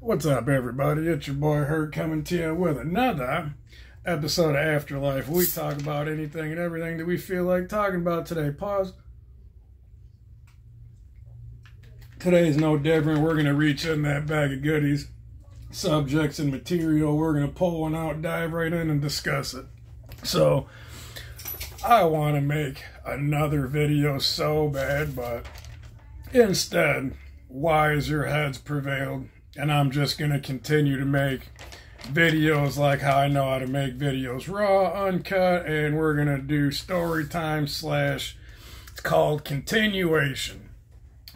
What's up, everybody? It's your boy Hurt coming to you with another episode of Afterlife. We talk about anything and everything that we feel like talking about today. Pause. Today is no different. We're going to reach in that bag of goodies, subjects, and material. We're going to pull one out, dive right in, and discuss it. So, I want to make another video so bad, but instead, wiser heads prevailed and I'm just going to continue to make videos like how I know how to make videos raw, uncut, and we're going to do story time slash, it's called continuation.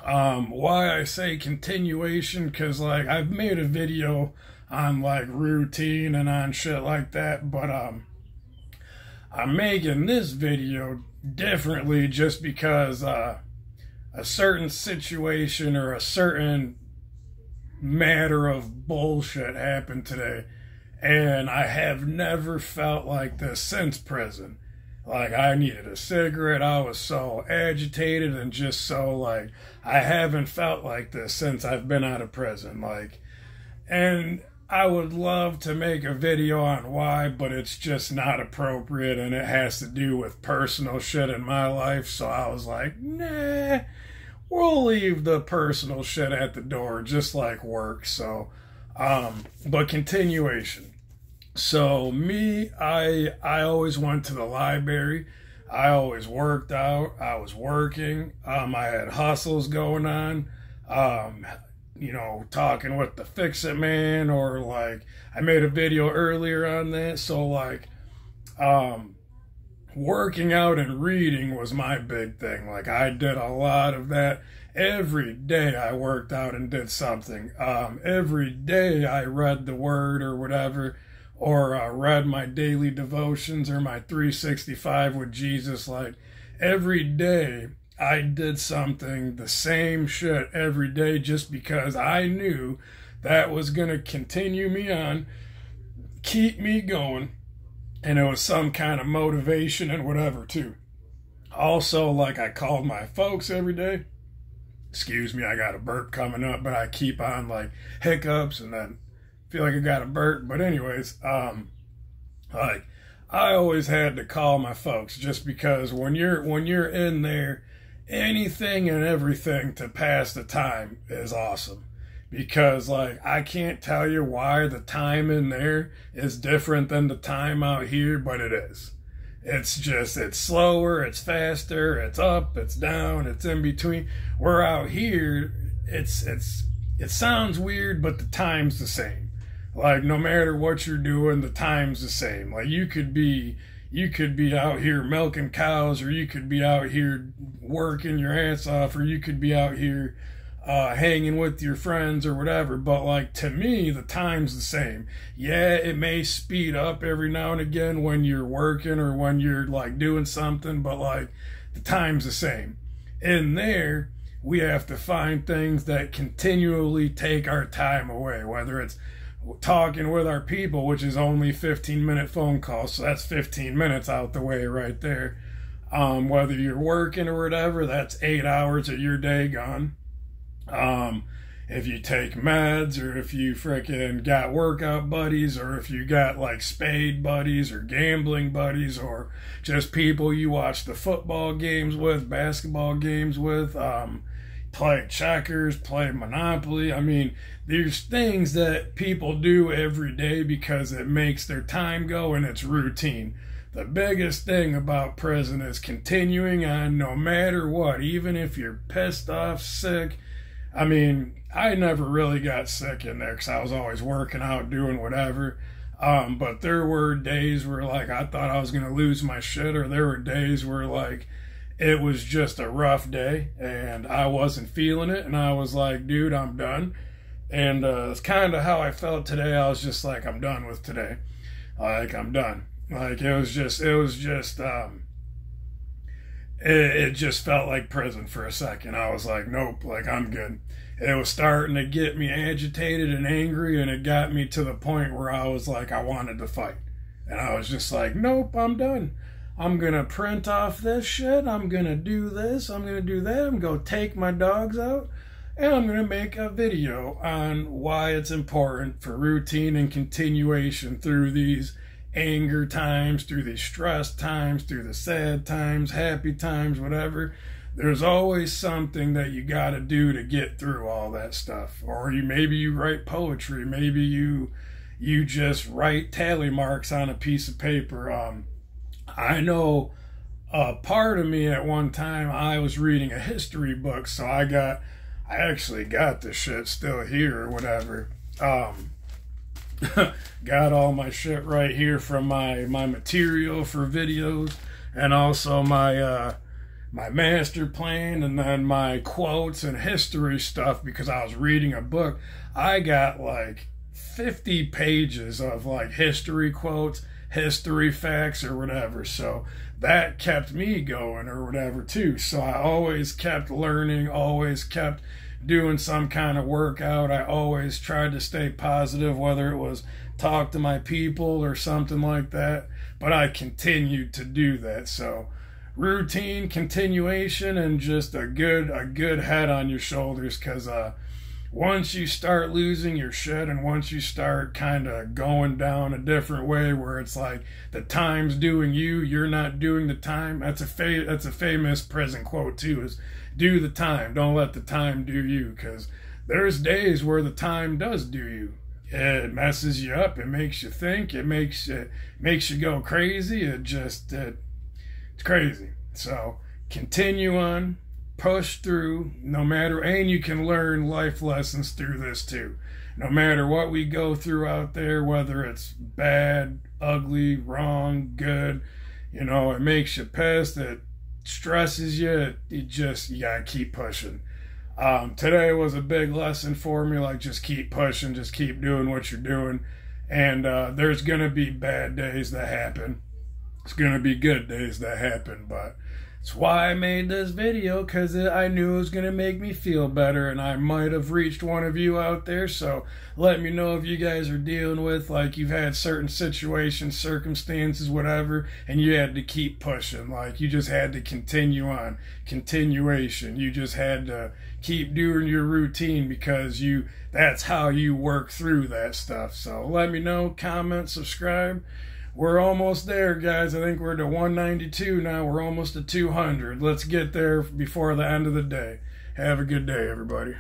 Um, why I say continuation, because like I've made a video on like routine and on shit like that, but um, I'm making this video differently just because uh, a certain situation or a certain matter of bullshit happened today. And I have never felt like this since prison. Like, I needed a cigarette. I was so agitated and just so, like, I haven't felt like this since I've been out of prison. Like, and I would love to make a video on why, but it's just not appropriate and it has to do with personal shit in my life. So I was like, nah we'll leave the personal shit at the door, just like work. So, um, but continuation. So me, I I always went to the library. I always worked out. I was working. Um, I had hustles going on. Um, you know, talking with the fix it man, or like I made a video earlier on that. So like, um, working out and reading was my big thing. Like I did a lot of that. Every day I worked out and did something. Um, every day I read the word or whatever, or uh, read my daily devotions or my 365 with Jesus. Like every day I did something, the same shit every day, just because I knew that was going to continue me on, keep me going and it was some kind of motivation and whatever too. Also, like I called my folks every day. Excuse me, I got a burp coming up, but I keep on like hiccups and then feel like I got a burp. But anyways, um, like I always had to call my folks just because when you're when you're in there, anything and everything to pass the time is awesome because like I can't tell you why the time in there is different than the time out here, but it is. It's just it's slower, it's faster, it's up, it's down, it's in between. We're out here, it's it's it sounds weird, but the time's the same. Like no matter what you're doing, the time's the same. Like you could be you could be out here milking cows or you could be out here working your ass off or you could be out here uh, hanging with your friends or whatever. But like to me, the time's the same. Yeah, it may speed up every now and again when you're working or when you're like doing something, but like the time's the same. In there, we have to find things that continually take our time away, whether it's talking with our people, which is only 15 minute phone calls. So that's 15 minutes out the way right there. Um, whether you're working or whatever, that's eight hours of your day gone um, if you take meds or if you freaking got workout buddies or if you got like spade buddies or gambling buddies or just people you watch the football games with, basketball games with, um, play checkers, play Monopoly. I mean, there's things that people do every day because it makes their time go and it's routine. The biggest thing about prison is continuing on no matter what, even if you're pissed off, sick, I mean, I never really got sick in there because I was always working out, doing whatever. Um, but there were days where like I thought I was gonna lose my shit, or there were days where like it was just a rough day and I wasn't feeling it, and I was like, dude, I'm done. And uh, it's kind of how I felt today. I was just like, I'm done with today. Like I'm done. Like it was just, it was just, um, it, it just felt like prison for a second. I was like, nope, like I'm good. It was starting to get me agitated and angry, and it got me to the point where I was like, I wanted to fight. And I was just like, nope, I'm done. I'm going to print off this shit. I'm going to do this. I'm going to do that. I'm going to take my dogs out. and I'm going to make a video on why it's important for routine and continuation through these anger times, through the stress times, through the sad times, happy times, whatever. There's always something that you got to do to get through all that stuff. Or you maybe you write poetry, maybe you you just write tally marks on a piece of paper. Um, I know a part of me at one time I was reading a history book, so I got I actually got the shit still here or whatever. Um, got all my shit right here from my my material for videos and also my uh my master plan and then my quotes and history stuff because I was reading a book. I got like 50 pages of like history quotes, history facts, or whatever. So that kept me going or whatever too. So I always kept learning, always kept doing some kind of workout. I always tried to stay positive, whether it was talk to my people or something like that. But I continued to do that. So routine continuation and just a good a good head on your shoulders because uh once you start losing your shit and once you start kind of going down a different way where it's like the time's doing you you're not doing the time that's a fa- that's a famous prison quote too is do the time don't let the time do you because there's days where the time does do you it messes you up it makes you think it makes it makes you go crazy it just it, it's crazy. So continue on, push through, no matter, and you can learn life lessons through this too. No matter what we go through out there, whether it's bad, ugly, wrong, good, you know, it makes you pissed, it stresses you, it, just, you gotta keep pushing. Um, today was a big lesson for me, like just keep pushing, just keep doing what you're doing. And uh, there's gonna be bad days that happen it's gonna be good days that happen, but it's why I made this video because I knew it was gonna make me feel better, and I might have reached one of you out there. So let me know if you guys are dealing with like you've had certain situations, circumstances, whatever, and you had to keep pushing. Like you just had to continue on, continuation. You just had to keep doing your routine because you that's how you work through that stuff. So let me know, comment, subscribe we're almost there, guys. I think we're to 192 now. We're almost to 200. Let's get there before the end of the day. Have a good day, everybody.